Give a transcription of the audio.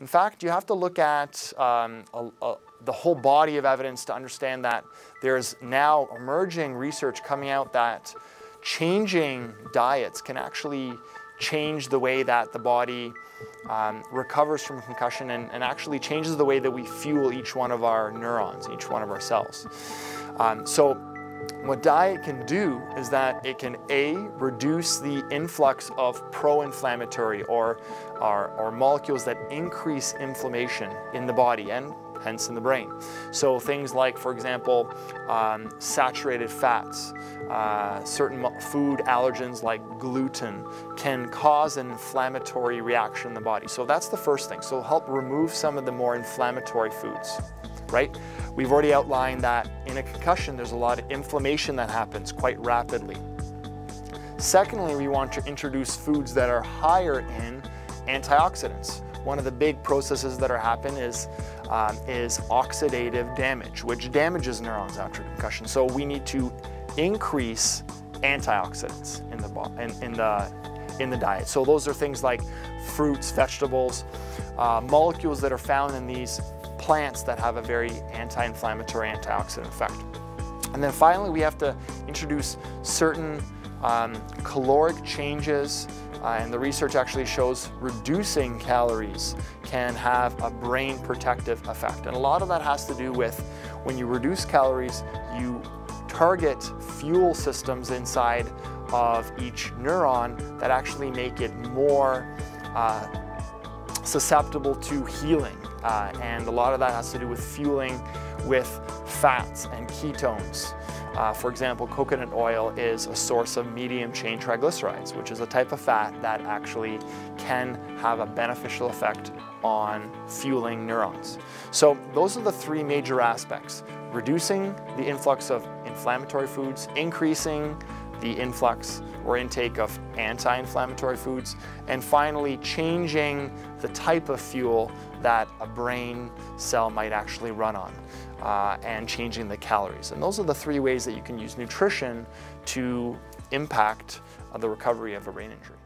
In fact, you have to look at um, a, a, the whole body of evidence to understand that there's now emerging research coming out that changing diets can actually change the way that the body um, recovers from concussion and, and, actually changes the way that we fuel each one of our neurons, each one of our cells. Um, so what diet can do is that it can A, reduce the influx of pro-inflammatory or, or, or molecules that increase inflammation in the body. And hence in the brain. So things like, for example, um, saturated fats, uh, certain food allergens like gluten can cause an inflammatory reaction in the body. So that's the first thing. So help remove some of the more inflammatory foods, right? We've already outlined that in a concussion, there's a lot of inflammation that happens quite rapidly. Secondly, we want to introduce foods that are higher in antioxidants. One of the big processes that are happen is, um, is oxidative damage, which damages neurons after concussion. So we need to increase antioxidants in the, in, in the, in the diet. So those are things like fruits, vegetables, uh, molecules that are found in these plants that have a very anti-inflammatory, antioxidant effect. And then finally, we have to introduce certain um, caloric changes uh, and the research actually shows reducing calories can have a brain protective effect. And a lot of that has to do with when you reduce calories, you target fuel systems inside of each neuron that actually make it more uh, susceptible to healing. Uh, and a lot of that has to do with fueling with fats and ketones. Uh, for example, coconut oil is a source of medium chain triglycerides, which is a type of fat that actually can have a beneficial effect on fueling neurons. So those are the three major aspects. Reducing the influx of inflammatory foods, increasing the influx or intake of anti-inflammatory foods, and finally changing the type of fuel that a brain cell might actually run on, uh, and changing the calories. And those are the three ways that you can use nutrition to impact uh, the recovery of a brain injury.